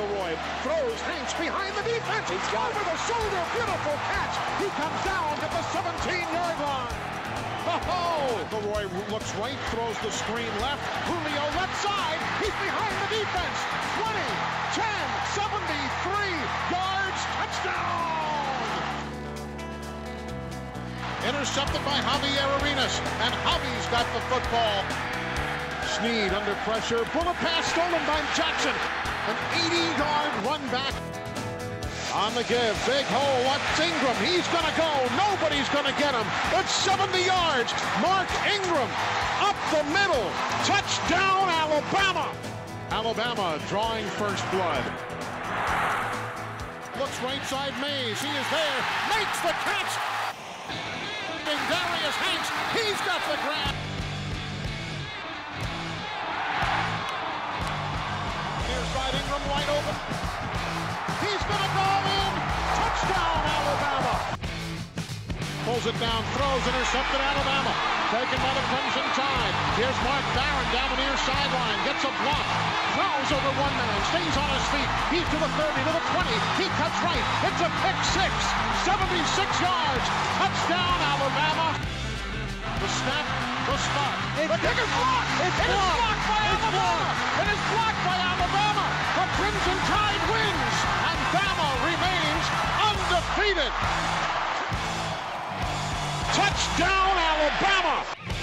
McElroy throws Hanks behind the defense. He's got over the shoulder. Beautiful catch. He comes down at the 17-yard line. Oh, McElroy looks right, throws the screen left. Julio left side. He's behind the defense. 20, 10, 73 yards. Touchdown. Intercepted by Javier Arenas, and Javi's got the football. Snead under pressure. Bullet pass stolen by Jackson. An 80-yard run back. On the give, big hole. What's Ingram? He's going to go. Nobody's going to get him. It's 70 yards. Mark Ingram up the middle. Touchdown, Alabama. Alabama drawing first blood. Looks right side Maze. He is there. Makes the catch. Darius Hanks. He's got the grab. Side Ingram wide open. He's going to go in. Touchdown, Alabama. Pulls it down, throws, intercepted Alabama. Taken by the Crimson Tide. Here's Mark Barron down the near sideline. Gets a block. Throws over one man. Stays on his feet. He's to the 30, to the 20. He cuts right. It's a pick six. 76 yards. Touchdown, Alabama. The snap, the spot. It's, the kick is blocked. It's it blocked. is blocked by It's Alabama. blocked. It is blocked by Alabama. Crimson Tide wins, and Bama remains undefeated. Touchdown, Alabama.